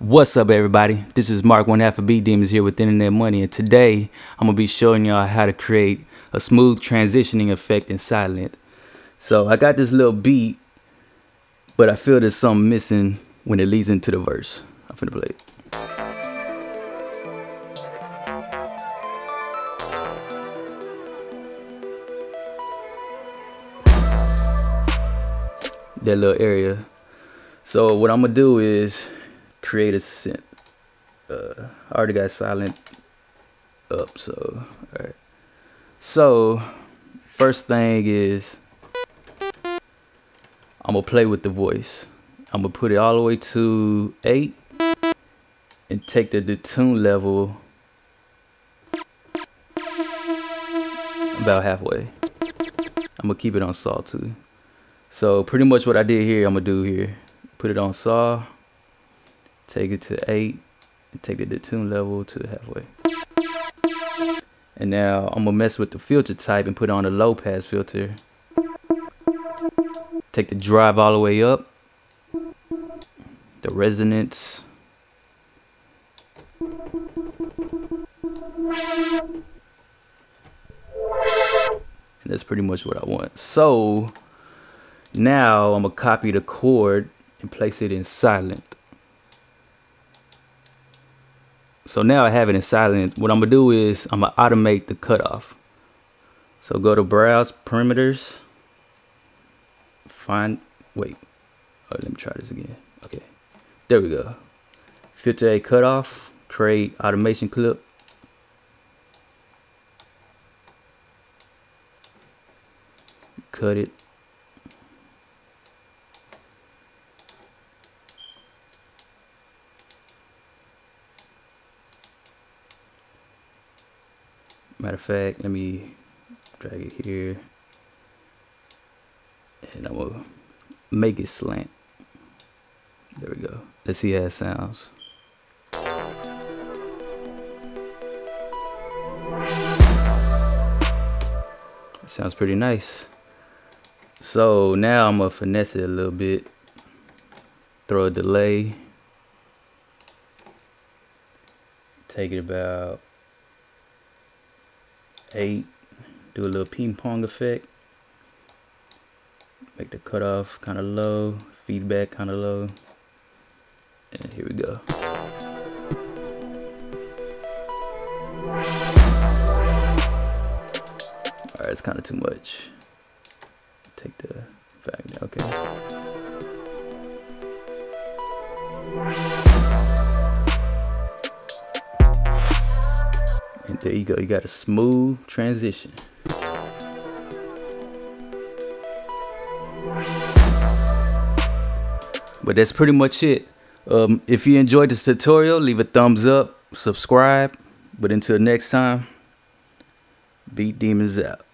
What's up everybody? This is Mark one half of Beat Demons here with Internet Money and today I'm gonna be showing y'all how to create a smooth transitioning effect in Sylenth. So I got this little beat but I feel there's something missing when it leads into the verse. I'm finna play it. That little area. So what I'm gonna do is create a synth. Uh, I already got Sylenth up, so all right. So first thing is I'm gonna play with the voice. I'm gonna put it all the way to eight and take the detune level about halfway. I'm gonna keep it on saw too. So pretty much what I did here, I'm gonna do here. Put it on saw take it to 8 and take the detune level to halfway. And now I'm gonna mess with the filter type and put on a low pass filter. Take the drive all the way up. The resonance. And that's pretty much what I want. So now I'm gonna copy the chord and place it in Sylenth So now I have it in Sylenth. What I'm gonna do is I'm gonna automate the cutoff. So go to browse parameters, find, wait, oh, let me try this again. Okay, there we go. Filter a cutoff, create automation clip. Cut it. Matter of fact, let me drag it here. And I'm gonna make it slant. There we go. Let's see how it sounds. It sounds pretty nice. So now I'm gonna finesse it a little bit. Throw a delay. Take it about eight, do a little ping pong effect. Make the cutoff kind of low, feedback kind of low. And here we go. Alright, it's kind of too much. Take the fact, okay. There you go. You got a smooth transition. But that's pretty much it. Um, if you enjoyed this tutorial, leave a thumbs up, subscribe. But until next time, Beat Demons out.